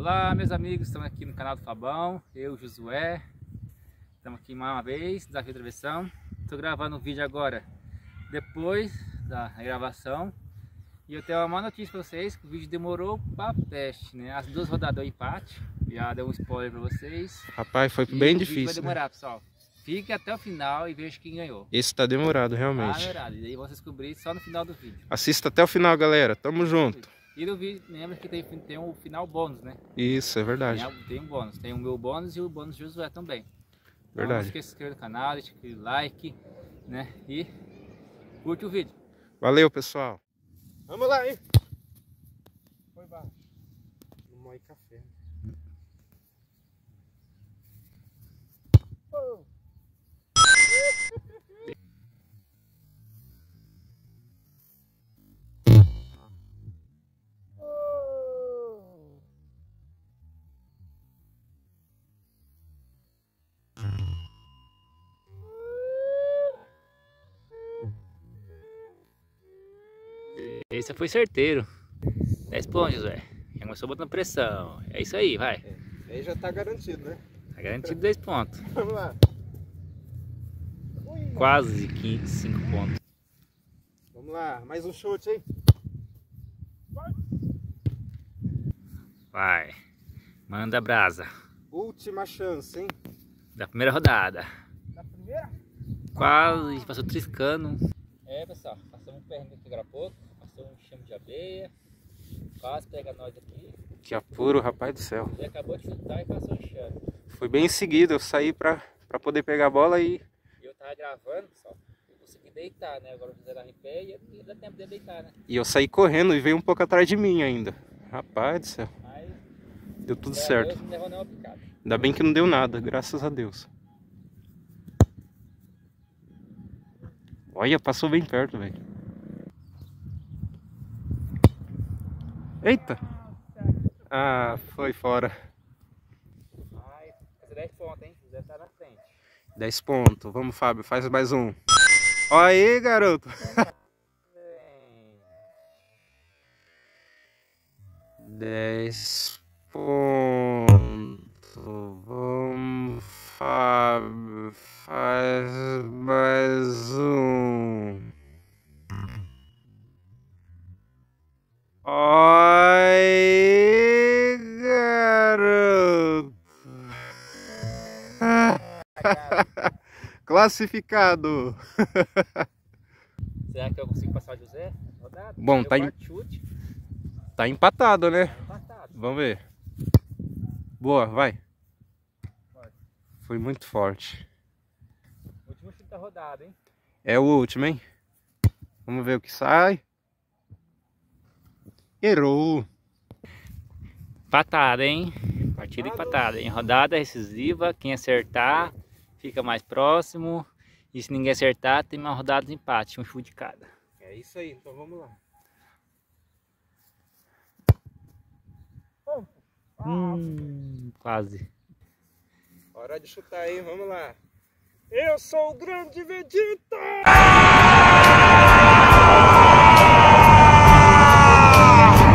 Olá meus amigos, estamos aqui no canal do Fabão, eu, Josué Estamos aqui mais uma vez, Desafio Travessão Estou gravando o um vídeo agora, depois da gravação E eu tenho uma má notícia para vocês, que o vídeo demorou para peste, né? As duas rodadas do empate, já deu um spoiler para vocês Rapaz, foi bem difícil vai né? demorar né? pessoal Fique até o final e veja quem ganhou. Esse tá demorado, realmente. Tá demorado. E daí vocês descobrir só no final do vídeo. Assista até o final, galera. Tamo junto. E no vídeo, lembra que tem, tem um final bônus, né? Isso, é verdade. Tem, tem um bônus. Tem o meu bônus e o bônus de Josué também. Verdade. Então, não esqueça de se inscrever no canal, deixa aquele like, né? E curte o vídeo. Valeu, pessoal. Vamos lá, hein? Foi baixo. No moe café. Oh. Esse foi certeiro. 10 pontos, José. Já começou botando pressão. É isso aí, vai. É, aí já tá garantido, né? Tá garantido 10 pontos. Vamos lá. Quase 15, 5 pontos. Vamos lá, mais um chute, hein? Vai. Manda brasa. Última chance, hein? Da primeira rodada. Da primeira? Quase, passou triscando. É, pessoal, passamos um perrengue aqui agora há pouco de abeia. Quase pega nós aqui. Que apuro, rapaz do céu. Ele acabou de chutar e passou. Foi bem em seguida, eu saí pra, pra poder pegar a bola e... Eu tava gravando, só. Consegui deitar, né? Agora eu fizer em pé e tempo de deitar, né? E eu saí correndo e veio um pouco atrás de mim ainda. Rapaz do céu. Mas, deu tudo certo. Deus, não levou Ainda bem que não deu nada, graças a Deus. Olha, passou bem perto, velho. Eita! Ah, foi fora. Vai, 10 pontos, hein? José tá na frente. 10 pontos. Vamos, Fábio, faz mais um. Olha aí, garoto. Dez pontos. Vamos, Fábio, faz mais um. Oi, garoto. Classificado. Será que eu consigo passar o José? Rodada? Bom, tá, em... tá empatado, né? Tá empatado. Vamos ver. Boa, vai. Foi muito forte. Último chute da rodada, hein? É o último, hein? Vamos ver o que sai. Errou. Empatada, hein? Partida empatada, hein? Rodada decisiva. Quem acertar fica mais próximo. E se ninguém acertar, tem uma rodada de empate, um chute de cada. É isso aí, então vamos lá. Hum, quase. Hora de chutar aí, vamos lá. Eu sou o grande Vegeta! Ah!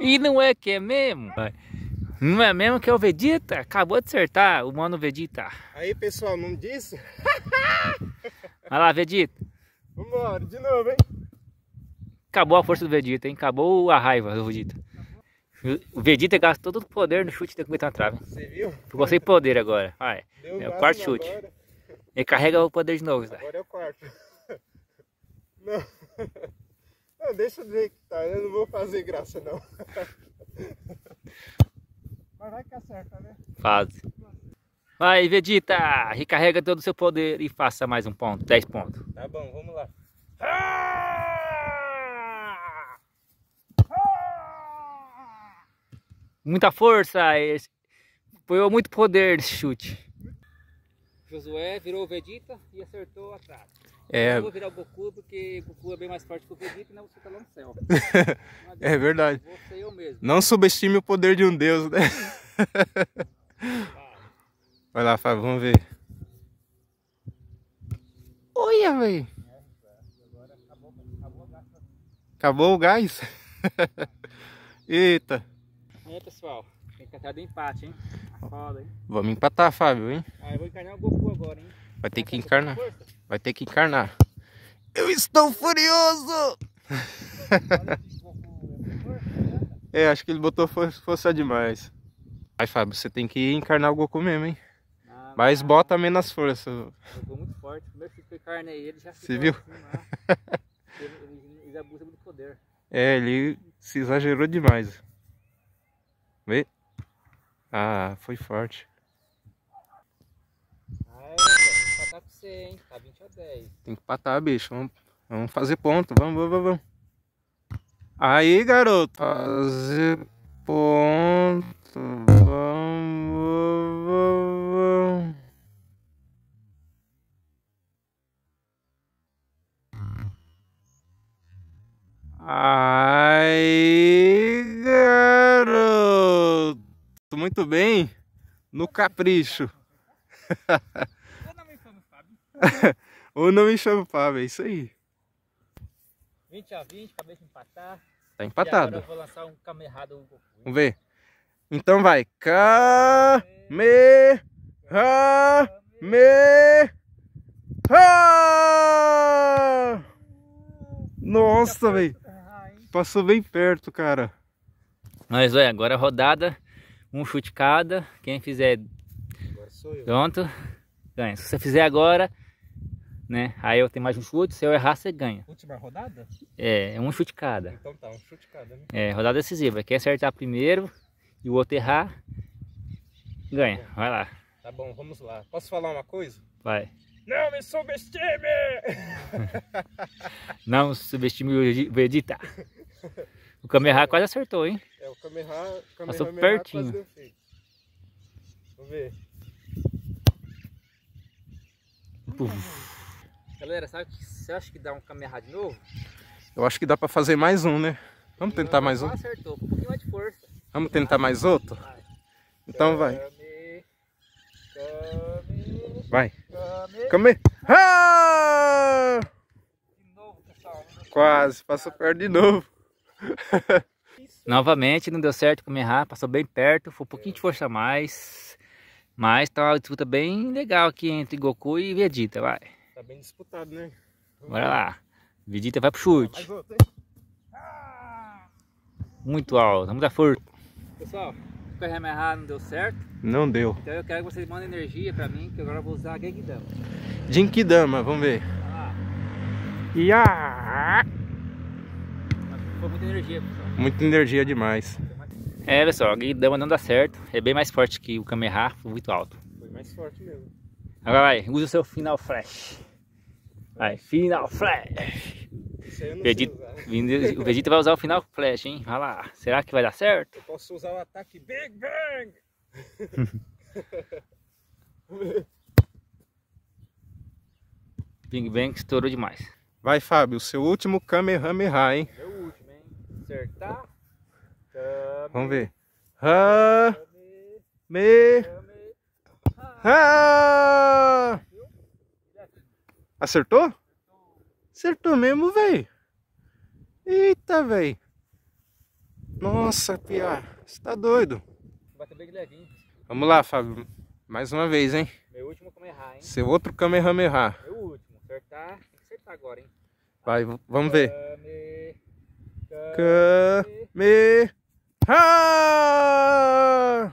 E não é que é mesmo? Não é mesmo que é o Vegeta? Acabou de acertar o mano Vegeta. Aí pessoal, não disse? Vai lá, Vegeta. Vambora, de novo, hein? Acabou a força do Vegeta, hein? Acabou a raiva do Vegeta. O Vegeta gastou todo o poder no chute de cometer na trave. Você viu? Ficou sem poder agora. Vai. é o quarto chute. Agora. Ele carrega o poder de novo. Tá? Agora é o quarto. Não. Não, deixa do jeito que tá, eu não vou fazer graça não. Mas vai que acerta, né? Faz. Vai, Vegeta! Recarrega todo o seu poder e faça mais um ponto, 10 pontos. Tá bom, vamos lá. muita força, foi muito poder esse chute. Josué virou o Vegeta e acertou atrás. É. Eu vou virar o Goku porque o Goku é bem mais forte que o Vegeta não você tá lá no céu. é verdade. Ser eu mesmo. Não subestime o poder de um deus, né? Vai lá, Fábio, vamos ver. Olha, velho. Acabou o gás? Eita. Aí, pessoal, tem que de empate, hein? Foda, hein? Vamos empatar, Fábio, hein? Ah, eu vou encarnar o Goku agora, hein? Vai ter que encarnar. Vai ter que encarnar. Eu estou furioso! é, acho que ele botou força demais. Aí, Fábio, você tem que encarnar o Goku mesmo, hein? Ah, Mas bota menos força. Jogou muito forte. Primeiro que eu encarnei ele, já Você viu? Assim, ele, ele, ele abusa muito poder. É, ele se exagerou demais. Vê? Ah, foi forte. Ai, hein? Tá 20 a 10. Tem que empatar, bicho. Vamos, vamos fazer ponto. Vamos, vamos, vamos. Aí, garoto. Fazer ponto. Vamos, vamos. Ai, garoto. Muito bem. No capricho. Ou não me chama Fábio. Ou não me chama Fábio, é isso aí. 20 a 20, acabei de empatar. Tá empatado. E agora eu vou lançar um. Vamos ver. Então vai. Kamehameha. Nossa, velho. Passou bem perto, cara. Mas olha, agora a rodada, um chute cada. Quem fizer pronto, ganha. Se você fizer agora, né? Aí eu tenho mais um chute, se eu errar, você ganha. Última rodada? É, um chute cada. Então tá, um chute cada, né? É, rodada decisiva. Quem acertar primeiro e o outro errar, ganha. Vai lá. Tá bom, vamos lá. Posso falar uma coisa? Vai. Não me subestime! Não subestime o Vegeta. O Kamehameha quase acertou, hein? É, o Kamehameha, Passou pertinho. Vamos ver. Galera, sabe que você acha que dá um Kamehameha de novo? Eu acho que dá pra fazer mais um, né? Vamos tentar mais um? acertou, um pouquinho mais de força. Vamos tentar mais outro? Vai. Então vai. Vai. Kame. Ah! De novo, pessoal. Quase, passou perto de novo. Novamente não deu certo com o passou bem perto, foi um pouquinho de força a mais. Mas tá uma disputa bem legal aqui entre Goku e Vegeta, vai. Bem disputado, né? Bora lá. Vegeta vai pro chute. Muito alto, muita força. Pessoal, o Kamehameha não deu certo. Não deu. Então eu quero que vocês mandem energia pra mim, que agora eu vou usar a Genkidama. Genkidama, vamos ver. Ah. Ia! Foi muita energia, pessoal. Muita energia demais. É, pessoal, a Genkidama não dá certo. É bem mais forte que o Kamehameha, foi muito alto. Foi mais forte mesmo. Agora vai, usa o seu Final Flash. Vai, Final Flash. Vegeta, o Vegeta vai usar o Final Flash, hein? Vai lá. Será que vai dar certo? Eu posso usar o ataque Big Bang. Big Bang estourou demais. Vai, Fábio, o seu último Kamehameha, hein? Meu último, hein? Acertar. Kame, Vamos ver. Ha, me, ha. Acertou? Acertou mesmo, velho. Eita, velho. Nossa, Pia. Você tá doido. Bateu bem levinho. Vamos lá, Fábio. Mais uma vez, hein? Meu último Kamehameha, hein? Seu outro Kamehameha. Meu último. Acertar. Tem que acertar agora, hein? Vai, vamos ver. Kame, Kamehameha.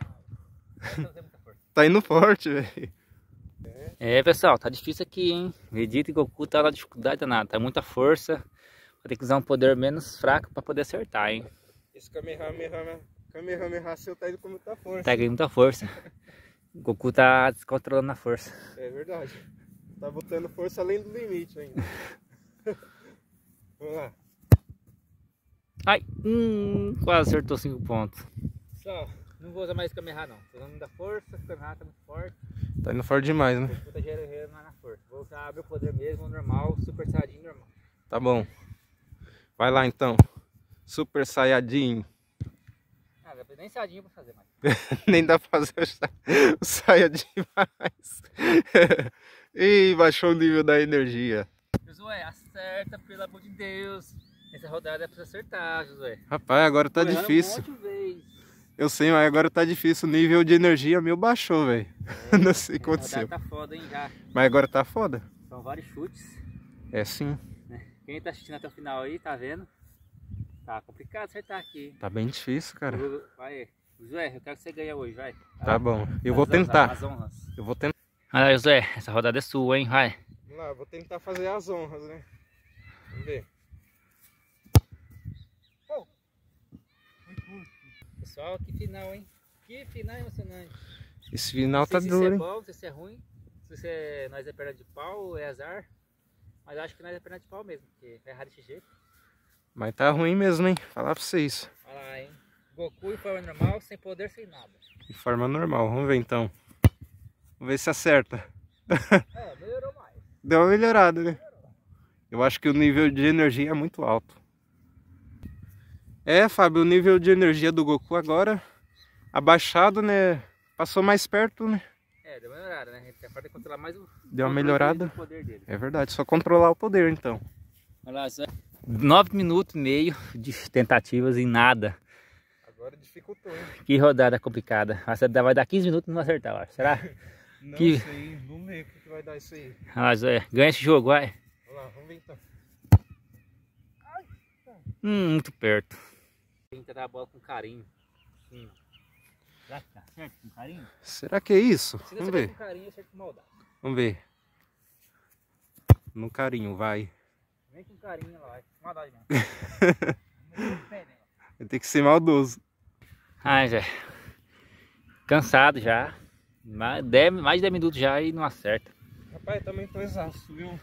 Tá indo forte, velho. É, pessoal, tá difícil aqui, hein? Vegeta e Goku tá na dificuldade danada, tá muita força. Vai ter que usar um poder menos fraco pra poder acertar, hein? Esse Kamehameha, Kamehameha seu tá indo com muita força. Tá com muita força. Goku tá descontrolando a força. É verdade. Tá botando força além do limite ainda. Vamos lá. Ai, hum, quase acertou 5 pontos. Só. Não vou usar mais câmera não. Tô usando da força, câmera tá muito forte. Tá indo forte demais, né? Puta mais na força. Vou usar meu poder mesmo, normal, super saiyajin normal. Tá bom. Vai lá então. Super saiyajin. Ah, nem saiyajin pra fazer mais. nem dá pra fazer o saiyajin mais. Ih, baixou o nível da energia. Josué, acerta, pelo amor de Deus. Essa rodada é pra acertar, Josué. Rapaz, agora tá difícil. Um eu sei, mas agora tá difícil. O nível de energia meu baixou, velho. É, não sei o que aconteceu. tá foda, hein, já. Mas agora tá foda. São vários chutes. É sim. Né? Quem tá assistindo até o final aí, tá vendo? Tá complicado acertar aqui. Tá bem difícil, cara. Vai, Josué, eu quero que você ganhe hoje, vai. Tá bom. Eu vou tentar. Eu vou tentar. Olha aí, Josué, essa rodada é sua, hein, vai. Vamos lá, vou tentar fazer as honras, né? Vamos ver. Pessoal, que final, hein? Que final emocionante. Esse final tá se duro, se é bom, se é ruim, se é, nós é perna de pau é azar. Mas acho que nós é perna de pau mesmo, porque é errado desse jeito. Mas tá ruim mesmo, hein? Falar pra vocês. Olha lá, hein? Goku em forma normal, sem poder, sem nada. Em forma normal, vamos ver então. Vamos ver se acerta. É, melhorou mais. Deu uma melhorada, né? Eu acho que o nível de energia é muito alto. É, Fábio, o nível de energia do Goku agora abaixado, né? Passou mais perto, né? É, deu uma melhorada, né? A gente pode controlar mais o Deu uma melhorada. É verdade, só controlar o poder então. Olha lá, só... Nove minutos e meio de tentativas e nada. Agora dificultou, hein? Que rodada complicada. Vai dar 15 minutos e não acertar, acho. Será? não que... sei, vamos ver o que vai dar isso aí. Olha lá, Zé, ganha esse jogo, vai. Vamos lá, vamos ver então. Hum, muito perto. Tem que tentar a bola com carinho. Sim. Será que tá certo com carinho? Será que é isso? Se Vamos ver. com carinho, acerta com maldade. Vamos ver. No carinho, vai. Vem com carinho lá, vai. Maldade mesmo. Vai ter que ser maldoso. Ai, Zé. Cansado já. Mais, de mais de 10 minutos já e não acerta. Rapaz, também tô exausto, viu?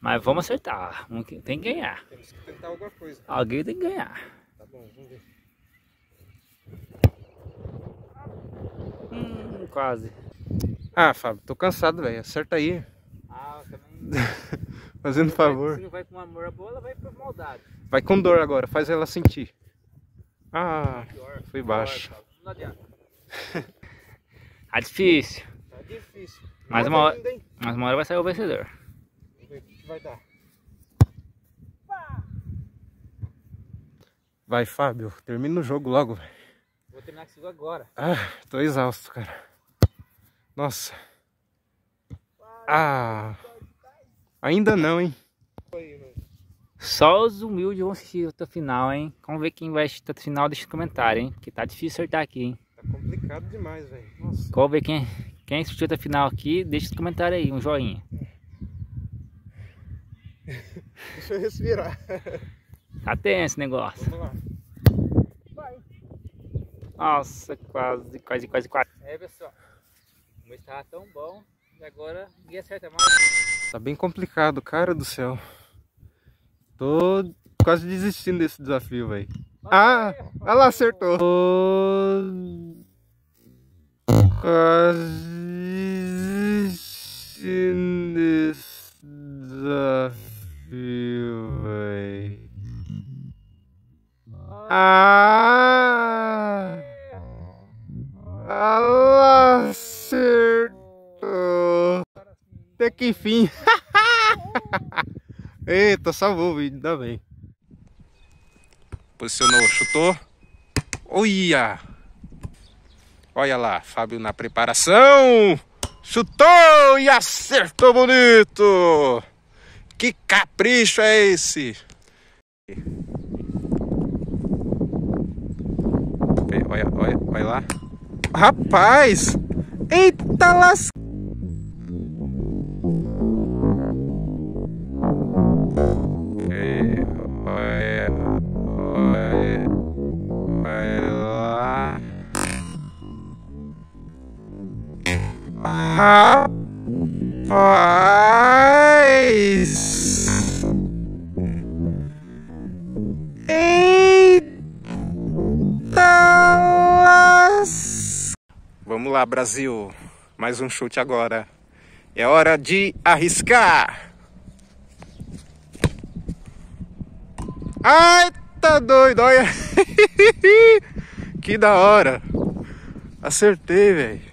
Mas vamos acertar. Tem que ganhar. Temos que tentar alguma coisa. Alguém tem que ganhar. Bom, vamos ver. Hum, quase. Ah, Fábio, tô cansado, velho. Acerta aí. Ah, também. Fazendo se favor. Se não vai com amor a bola, vai por maldade. Vai com dor agora, faz ela sentir. Ah, pior, foi baixo. Pior, não adianta. tá difícil. Tá difícil. Mais uma, hora, mais uma hora vai sair o vencedor. Vamos ver o que vai dar. Vai, Fábio, termina o jogo logo, velho. Vou terminar com isso agora. Ah, tô exausto, cara. Nossa. Ah. Ainda não, hein? Só os humildes vão assistir até o final, hein? Vamos ver quem vai assistir até o final, deixa no comentário, hein? Porque tá difícil acertar aqui, hein? Tá complicado demais, velho. Vamos ver quem, quem assistiu até o final aqui, deixa no comentário aí, um joinha. deixa eu respirar. Tá tenso esse negócio. Vamos lá. Nossa, quase, quase, quase, quase. É, pessoal. O estava tão bom e agora ninguém acerta mais. Tá bem complicado, cara do céu. Tô quase desistindo desse desafio, velho. Ah, ela acertou. Tô quase desistindo desse desafio, Ah! Ela acertou. Até que enfim. Eita, salvou o vídeo, ainda bem. Posicionou, chutou. Olha! Olha lá, Fábio na preparação. Chutou e acertou bonito. Que capricho é esse? Olha, olha, olha lá. Rapaz! Eita las... Rapaz! Brasil. Mais um chute agora. É hora de arriscar. Ai, tá doido, olha. que da hora. Acertei, velho.